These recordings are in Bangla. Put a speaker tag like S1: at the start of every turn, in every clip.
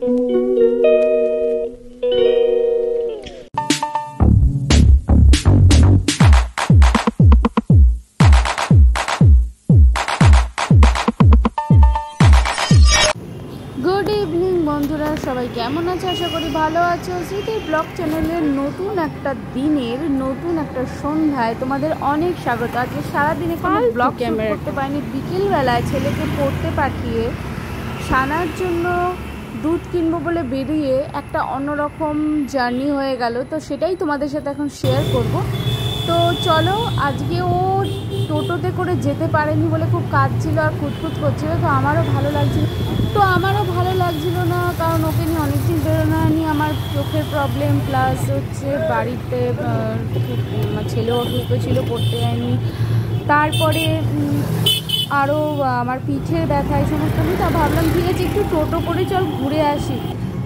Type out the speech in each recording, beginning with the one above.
S1: গুড একটা দিনের নতুন একটা সন্ধ্যায় তোমাদের অনেক স্বাগত। আজকে সারাদিনে কোনো ব্লগ ক্যামেরা করতে পারিনি। বিকেলবেলায় ছেলেকে পড়তে পাঠিয়ে সানার জন্য দুধ কিনবো বলে বেরিয়ে একটা অন্যরকম জার্নি হয়ে গেল। তো সেটাই তোমাদের সাথে এখন শেয়ার করব। তো চলো আজকে ও টোটোতে করে যেতে পারেনি বলে খুব কাজ ছিল আর খুঁতখুত করছিল। তো আমারও ভালো লাগছিল। তো আমারও ভালো লাগছিল না, কারণ ওকে নিয়ে অনেকদিন বেরোনো হয়নি। আমার চোখের প্রবলেম প্লাস হচ্ছে বাড়িতে আমার ছেলে অসুস্থ ছিল, পড়তে যায়নি। তারপরে আরও আমার পিঠে ব্যথায় সমস্ত তা ভাবলাম, ঠিক আছে, একটু টোটো করে চল ঘুরে আসি।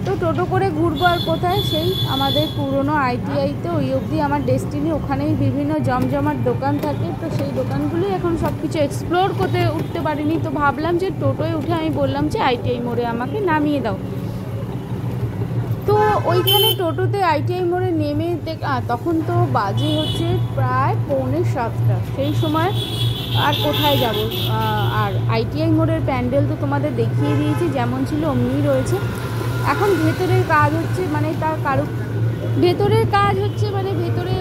S1: তো টোটো করে ঘুরবো আর কোথায়? সেই আমাদের পুরনো আইটিআইতে ওই অবধি আমার ডেস্টিনি ওখানেই বিভিন্ন জমজমার দোকান থাকে। তো সেই দোকানগুলোই এখন সব কিছু এক্সপ্লোর করতে, উঠতে পারিনি। তো ভাবলাম যে টোটোয় উঠে আমি বললাম যে আইটিআই মোড়ে আমাকে নামিয়ে দাও। তো ওইখানে টোটোতে আইটিআই মোড়ে নেমে তখন তো বাজে হচ্ছে প্রায় পৌনে সাতটা। সেই সময় আর কোথায় যাব? আর আইটিআই মোড়ের প্যান্ডেল তো তোমাদের দেখিয়ে দিয়েছি, যেমন ছিল অমনিই রয়েছে। এখন ভেতরের কাজ হচ্ছে মানে তার কারু ভেতরের কাজ হচ্ছে মানে ভেতরে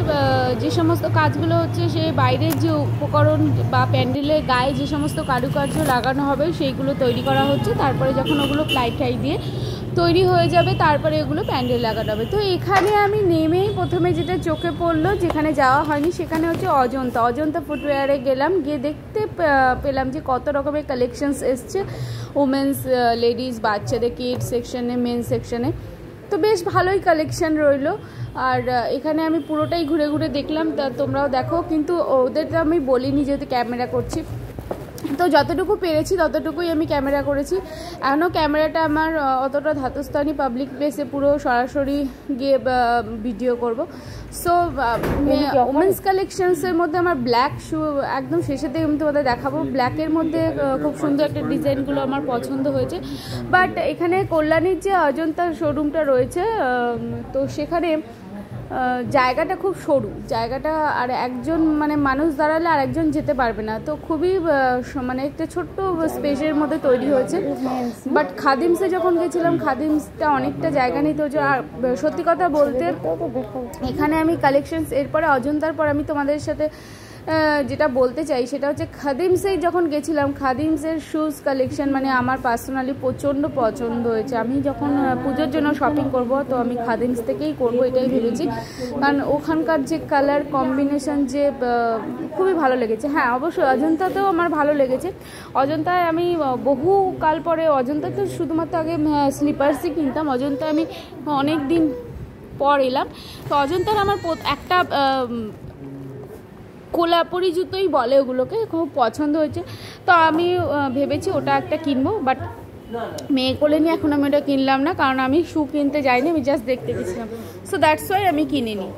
S1: যে সমস্ত কাজগুলো হচ্ছে সে বাইরের যে উপকরণ বা প্যান্ডেলের গায়ে যে সমস্ত কারুকার্য লাগানো হবে, সেইগুলো তৈরি করা হচ্ছে। তারপরে যখন ওগুলো প্লাই টাই দিয়ে তৈরি হয়ে যাবে, তারপরে এগুলো প্যান্ডেল লাগানো হবে। তো এখানে আমি নেমেই প্রথমে যেটা চোখে পড়ল, যেখানে যাওয়া হয়নি, সেখানে হচ্ছে অজন্তা। অজন্তা ফুটওয়্যারে গেলাম, গিয়ে দেখতে পেলাম যে কত রকমের কালেকশনস এসছে। ওমেন্স লেডিস বাচ্চাদের কিড সেকশনে মেন সেকশনে তো বেশ ভালোই কালেকশন রইল। আর এখানে আমি পুরোটাই ঘুরে ঘুরে দেখলাম, তা তোমরাও দেখো। কিন্তু ওদের তো আমি বলিনি যেহেতু ক্যামেরা করছি। তো যতটুকু পেরেছি ততটুকুই আমি ক্যামেরা করেছি। এখনও ক্যামেরাটা আমার অতটা ধাতস্থানী পাবলিক প্লেসে পুরো সরাসরি গিয়ে ভিডিও করব। সো ওমেন্স কালেকশনসের মধ্যে আমার ব্ল্যাক শু একদম দিকে আমি তোমাদের দেখাবো। ব্ল্যাকের মধ্যে খুব সুন্দর একটা ডিজাইনগুলো আমার পছন্দ হয়েছে। বাট এখানে কল্যাণীর যে অজন্তা শোরুমটা রয়েছে তো সেখানে জায়গাটা খুব সরু। জায়গাটা আর একজন মানে মানুষ দাঁড়ালে আর একজন যেতে পারবে না। তো খুবই মানে একটা ছোট্ট স্পেসের মধ্যে তৈরি হয়েছে। বাট খাদিমসে যখন গেছিলাম, খাদিমসটা অনেকটা জায়গা নিতে হয়েছে আর, সত্যি কথা বলতে, এখানে আমি কালেকশনস এরপরে অজন্তার পর আমি তোমাদের সাথে যেটা বলতে চাই সেটা হচ্ছে খাদিমসেই যখন গেছিলাম খাদিমসের শ্যুজ কালেকশন মানে আমার পার্সোনালি প্রচণ্ড পছন্দ হয়েছে। আমি যখন পুজোর জন্য শপিং করব, তো আমি খাদিমস থেকেই করব এটাই ভেবেছি। কারণ ওখানকার যে কালার কম্বিনেশন যে খুবই ভালো লেগেছে। হ্যাঁ অবশ্যই অজন্তাতেও আমার ভালো লেগেছে। অজন্তায় আমি বহু কাল পরে অজন্তা তো শুধুমাত্র আগে স্লিপার্সই কিনতাম। অজন্তায় আমি অনেক দিন পর এলাম। তো অজন্তার আমার একটা কোলাপুরি জুতোই বলে ওগুলোকে খুব পছন্দ হয়েছে। তো আমি ভেবেছি ওটা একটা কিনবো বাট মেয়ে কোলে নিয়ে এখন আমি ওটা কিনলাম না কারণ আমি শু কিনতে যাইনি আমি জাস্ট দেখতে গেছিলাম। সো দ্যাটস ওয়াই আমি কিনিনি।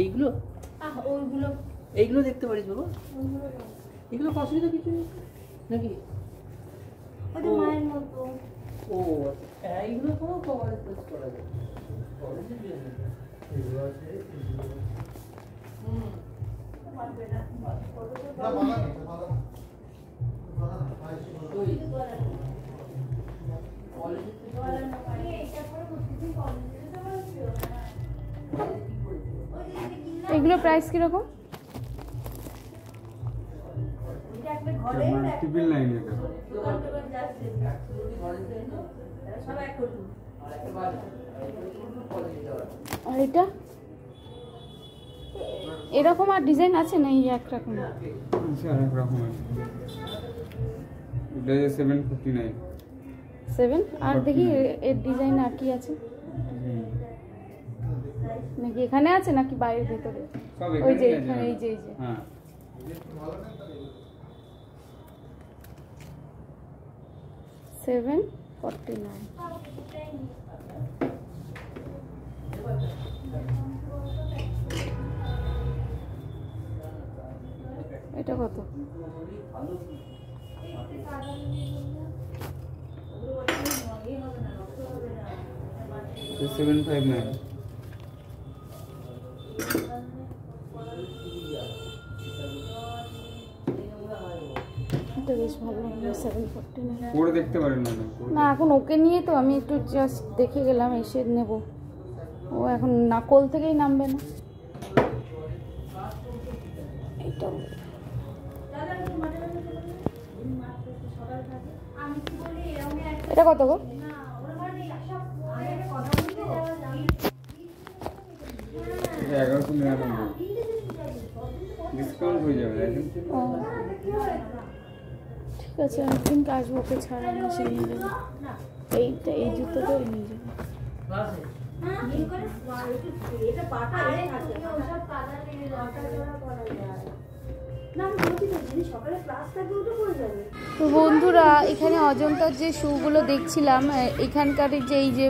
S2: এইগুলো? এইগুলো দেখতে পারিস বাবা। এগুলো অসুবিধা কিছু নাকি? ও আচ্ছা। হ্যাঁ এইগুলো কোনো কভারেজ করা যায়।
S1: এগুলো প্রাইস কীরকম?
S3: মাল্টিপল লাইন এটা
S1: আর এটা? এরকম আর ডিজাইন আছে না এই একরকম
S3: আচ্ছা আরেক রকম আছে এটা সেভেন ফিফটি নাইন
S1: সেভেন আর দেখি এর ডিজাইন আর কি আছে? নাকি এখানে আছে নাকি বাইরের ভেতরে? ওই যে এখানে এই যে এই যে।
S3: হ্যাঁ।
S1: সেভেন ফর্টি নাইন এটা কত?
S3: সেভেন ফাইভ নাইন
S1: এটা বেশ ভালো সেভেন ফোরটি
S3: পরে দেখতে পারেন ম্যাডাম
S1: না? এখন ওকে নিয়ে তো আমি একটু জাস্ট দেখে গেলাম এসে নেব। ও এখন না কোল থেকেই নামবে না। এইটা এটা কত গো?
S3: এগারোশো নিরানব্বই। ডিসকাউন্ট হয়ে যাবে
S1: ঠিক আছে একদিন আসব ওকে ছাড়া আমি এসে নিয়ে এইটা, এই জুতোটাই নিয়ে যাব। বন্ধুরা, এখানে অজন্তার যে শুগুলো দেখছিলাম এখানকার যে, এই যে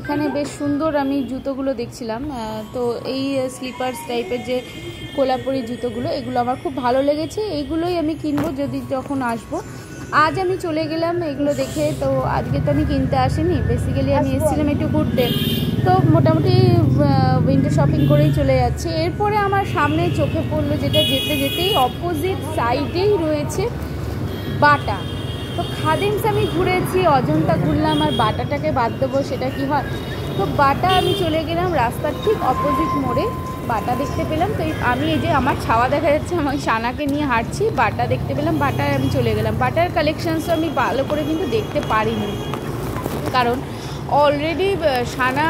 S1: এখানে বেশ সুন্দর আমি জুতোগুলো দেখছিলাম তো এই স্লিপার্স টাইপের যে কোলাপুরি জুতোগুলো এগুলো আমার খুব ভালো লেগেছে। এইগুলোই আমি কিনবো যদি যখন আসব। আজ আমি চলে গেলাম এগুলো দেখে তো আজকে তো আমি কিনতে আসিনি। বেসিক্যালি আমি এসেছিলাম একটু ঘুরতে। তো মোটামুটি উইন্ডো শপিং করেই চলে যাচ্ছে। এরপরে আমার সামনে চোখে পড়ল যেটা যেতে যেতেই অপোজিট সাইডেই রয়েছে বাটা। তো খাদিমস আমি ঘুরেছি, অজন্তা ঘুরলাম, আর বাটাটাকে বাদ দেবো, সেটা কি হয়? তো বাটা আমি চলে গেলাম রাস্তার ঠিক অপোজিট মোড়ে, বাটা দেখতে পেলাম। তো আমি এই যে আমার ছাওয়া দেখা যাচ্ছে, আমি সানাকে নিয়ে হাঁটছি, বাটা দেখতে পেলাম, বাটায় আমি চলে গেলাম। বাটার কালেকশানস আমি ভালো করে কিন্তু দেখতে পারিনি। কারণ অলরেডি সানা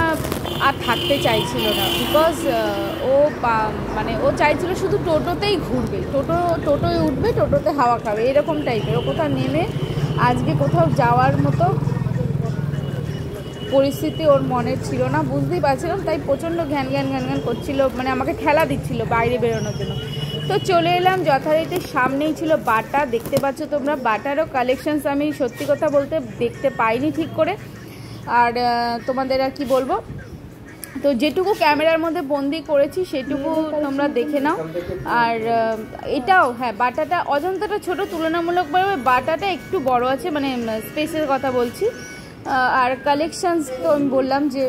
S1: আর থাকতে চাইছিল না। বিকজ ও মানে ও চাইছিল শুধু টোটোতেই ঘুরবে। টোটো টোটোয় উঠবে, টোটোতে হাওয়া খাবে, এরকম টাইপের ও কোথাও নেমে আজকে কোথাও যাওয়ার মতো পরিস্থিতি ওর মনে ছিল না, বুঝতেই পারছিলাম, তাই প্রচণ্ড ঘ্যান ঘ্যান ঘ্যান ঘ্যান করছিল মানে আমাকে খেলা দিচ্ছিল বাইরে বেরোনোর জন্য। তো চলে এলাম যথারীতি সামনেই ছিল বাটা, দেখতে পাচ্ছ তোমরা বাটারও কালেকশনস আমি সত্যি কথা বলতে দেখতে পাইনি ঠিক করে। আর তোমাদের আর কি বলব? তো যেটুকু ক্যামেরার মধ্যে বন্দি করেছি, সেটুকু তোমরা দেখে নাও। আর এটাও হ্যাঁ বাটাটা অজন্তাটা ছোট, তুলনামূলকভাবে বাটাটা একটু বড় আছে মানে স্পেসের কথা বলছি। আর কালেকশানস তো আমি বললাম যে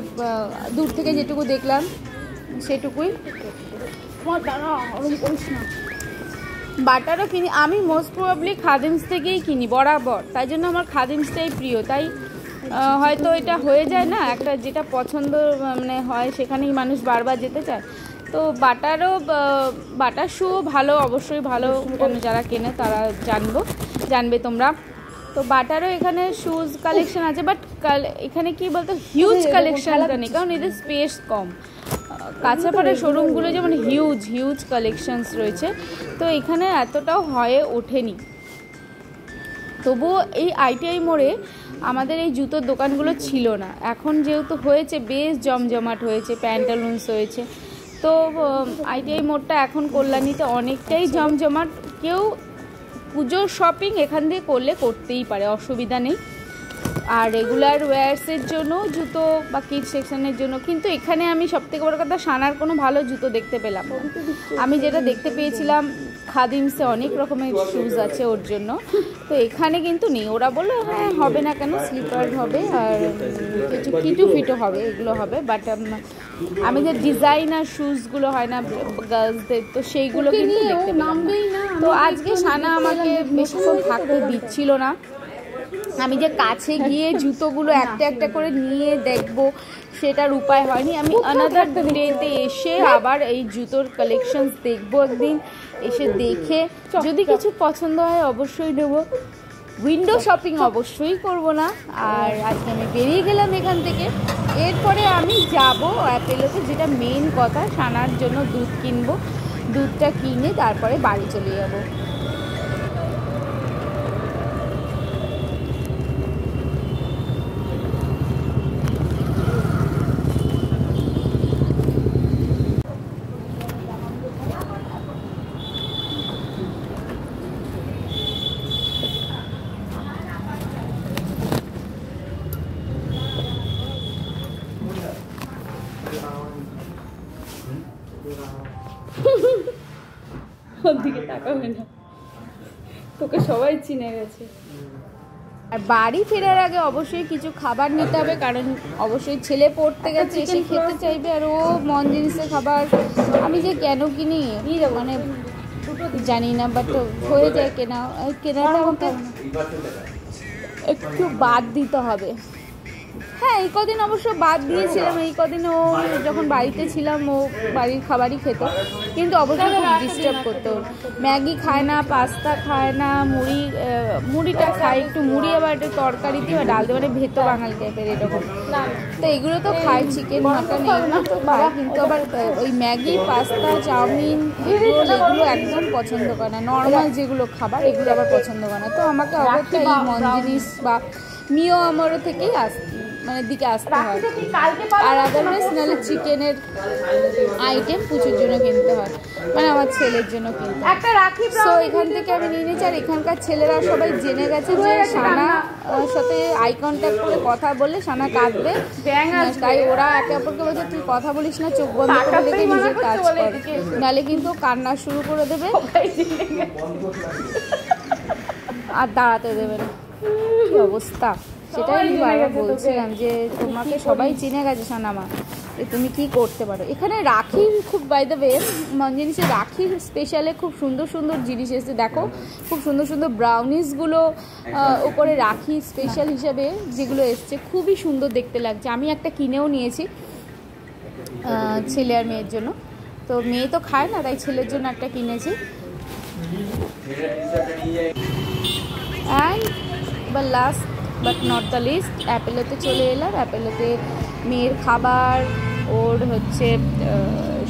S1: দূর থেকে যেটুকু দেখলাম, সেটুকুই। বাটারও কিনি, আমি মোস্ট প্রবাবলি খাদিমস থেকেই কিনি, বরাবর। তাই জন্য আমার খাদিমসটাই প্রিয়। তাই হয়তো এটা হয়ে যায় না, একটা যেটা পছন্দ মানে হয় সেখানেই মানুষ বারবার যেতে চায়। তো বাটারও বাটার শু ভালো, অবশ্যই ভালো যারা কেনে তারা জানব, জানবে তোমরা। তো বাটারও এখানে শুজ কালেকশন আছে বাট এখানে কি বলতো হিউজ কালেকশনটা নেই, কারণ এদের স্পেস কম। কাঁচাপাড়ার শোরুমগুলো যেমন হিউজ হিউজ কালেকশনস রয়েছে, তো এখানে এতটাও হয়ে ওঠেনি। তবুও এই আইটিআই মোড়ে আমাদের এই জুতোর দোকানগুলো ছিল না। এখন যেহেতু হয়েছে, বেশ জমজমাট হয়েছে প্যান্টালুন্স হয়েছে। তো আইটিআই মোড়টা এখন কল্যাণীতে অনেকটাই জমজমাট। কেউ পুজোর শপিং এখান দিয়ে করলে করতেই পারে, অসুবিধা নেই। আর রেগুলার ওয়্যার্সের জন্য জুতো বা কিড সেকশনের জন্য, কিন্তু এখানে আমি সবথেকে বড় কথা, সানার কোনো ভালো জুতো দেখতে পেলাম আমি যেটা দেখতে পেয়েছিলাম, খাদিমসে অনেক রকমের শুজ আছে ওর জন্য। তো এখানে কিন্তু নেই। ওরা বলল হ্যাঁ হবে না কেন? স্লিপার হবে আর কিছু কিটু ফিটু হবে এগুলো হবে। বাট আমি যে ডিজাইনার শ্যুজগুলো হয় না গার্লসদের তো সেইগুলো কিন্তু দেখতে। তো আজকে সানা আমাকে বেশিক্ষণ থাকতে দিচ্ছিল না। আমি যে কাছে গিয়ে জুতোগুলো একটা একটা করে নিয়ে দেখব সেটার উপায় হয়নি। আমি আনাদার ডেতে এসে আবার এই জুতোর কালেকশনস দেখব একদিন এসে দেখে। যদি কিছু পছন্দ হয় অবশ্যই নেব। উইন্ডো শপিং অবশ্যই করব না। আর আজকে আমি বেরিয়ে গেলাম এখান থেকে। এরপরে আমি যাব অ্যাপেলোতে যেটা মেন কথা সানার জন্য দুধ কিনবো। দুধটা কিনে তারপরে বাড়ি চলে যাব। ওর দিকে তাকাবে না। তোকে সবাই চিনে গেছে। আর বাড়ি ফেরার আগে অবশ্যই কিছু খাবার নিতে হবে কারণ অবশ্যই ছেলে পড়তে গেছে এসে খেতে চাইবে আর ও মন জিনিসের খাবার আমি যে কেন কিনি মানে জানি না বাট হয়ে যায় কেনা কেনাটা আমাকে একটু বাদ দিতে হবে। হ্যাঁ এই কদিন অবশ্য বাদ দিয়েছিলাম, এই কদিন ও যখন বাড়িতে ছিলাম, ও বাড়ির খাবারই খেত। কিন্তু অবশ্যই খুব ডিস্টার্ব করতো। ম্যাগি খায় না, পাস্তা খায় না, মুড়ি মুড়িটা খায়, একটু মুড়ি আবার একটু তরকারি দিয়ে, বা ডাল দিয়ে মানে ভেতো বাঙাল টাইপের এরকম। তো এগুলো তো খায় চিকেন মাটন এগুলো তো খায়, কিন্তু আবার ওই ম্যাগি, পাস্তা, চাউমিন, এগুলো এগুলো একদম পছন্দ করে না। নর্মাল যেগুলো খাবার, এগুলো আবার পছন্দ করে না। তো আমাকে অবশ্যই মন জিনিস বা মিও আমারও থেকেই আস মানে দিকে আসতে হয়। আর আদারওয়াইজ নাহলে চিকেনের আইটেম পুজোর জন্য কিনতে হয়। মানে আমার ছেলের জন্য কিনতে হয়।
S4: একটা রাখি
S1: সো এখান থেকে আমি নিয়ে নিয়েছি। আর এখানকার ছেলেরা সবাই জেনে গেছে যে সানা আহ, সাথে আই কন্ট্যাক্ট করে কথা বললে সানা কাঁদবে। তাই ওরা একে অপরকে বলছে তুই কথা বলিস না চোখ বন্ধ করে দেখে নিজের কাজ কর। নাহলে কিন্তু কান্না শুরু করে দেবে। আর দাঁড়াতে দেবে না। কি অবস্থা? সেটাই আমি বারবার বলছিলাম যে তোমাকে সবাই চিনে গেছে সোনামা। যে তুমি কি করতে পারো? এখানে রাখির খুব বাই দ্য ওয়ে জিনিসের রাখির স্পেশালে খুব সুন্দর সুন্দর জিনিস এসেছে। দেখো খুব সুন্দর সুন্দর ব্রাউনিসগুলো উপরে রাখি স্পেশাল হিসাবে যেগুলো এসছে খুবই সুন্দর দেখতে লাগছে। আমি একটা কিনেও নিয়েছি ছেলে আর মেয়ের জন্য। তো মেয়ে তো খায় না তাই ছেলের জন্য একটা কিনেছি। অ্যান্ড বা last but not the least. অ্যাপেলোতে চলে এলাম। অ্যাপেলোতে মেয়ের খাবার, ওর হচ্ছে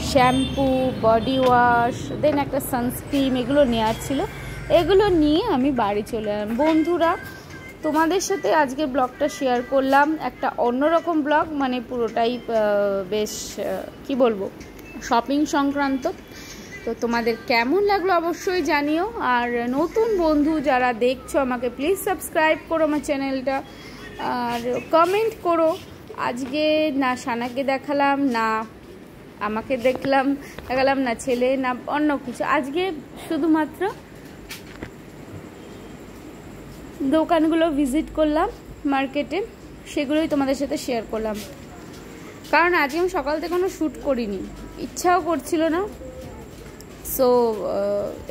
S1: শ্যাম্পু, বডি ওয়াশ, দেন একটা সানস্ক্রিম এগুলো নেওয়ার ছিল। এগুলো নিয়ে আমি বাড়ি চলে এলাম। বন্ধুরা, তোমাদের সাথে আজকে ব্লগটা শেয়ার করলাম। একটা অন্যরকম ব্লগ মানে পুরোটাই বেশ কি বলব? শপিং সংক্রান্ত। তো তোমাদের কেমন লাগল অবশ্যই জানিও। আর নতুন বন্ধু যারা দেখছ, আমাকে প্লিজ সাবস্ক্রাইব করো আমার চ্যানেলটা আর কমেন্ট করো, আজকে না সানাকে দেখালাম, না আমাকে দেখলাম, দেখালাম, না ছেলে, না অন্য কিছু। আজকে শুধুমাত্র দোকানগুলো ভিজিট করলাম মার্কেটে সেগুলোই তোমাদের সাথে শেয়ার করলাম। কারণ আজকে আমি সকাল থেকে কোনো শ্যুট করিনি। ইচ্ছাও করছিল না। সো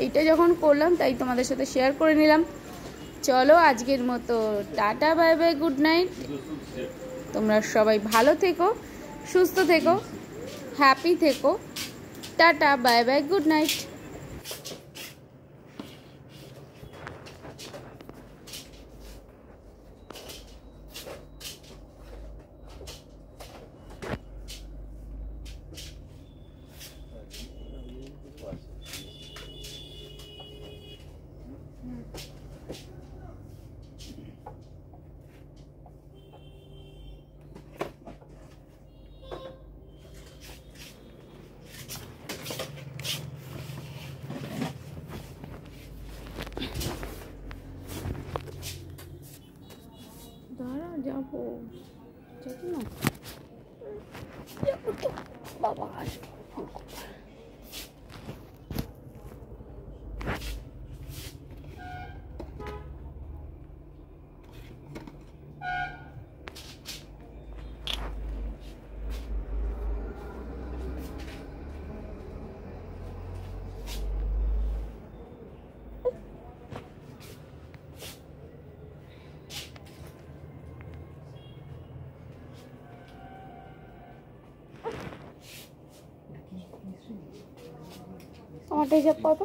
S1: এইটা যখন করলাম, তাই তোমাদের সাথে শেয়ার করে নিলাম। চলো, আজকের মতো tata bye bye good night তোমরা সবাই ভালো থেকো, সুস্থ থেকো হ্যাপি থেকো। Tata bye bye good night দাঁড়া যাব যাব না যাব তো বাবা আসবে আমারটা হিসাব কত?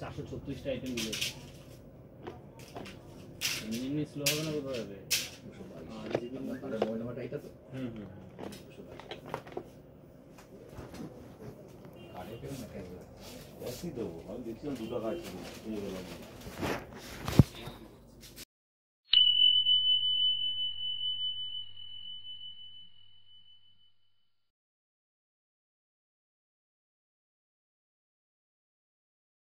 S5: চারশো ছত্রিশটা আইটেম এমনি স্লো হবে না কোথাও যাবে হুম হুম।
S6: দেবো আমি দেখছিলাম দু টাকা আছে